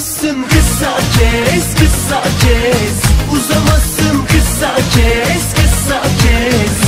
Uzamazsın kısa kes kısa kes Uzamazsın kısa kes kısa kes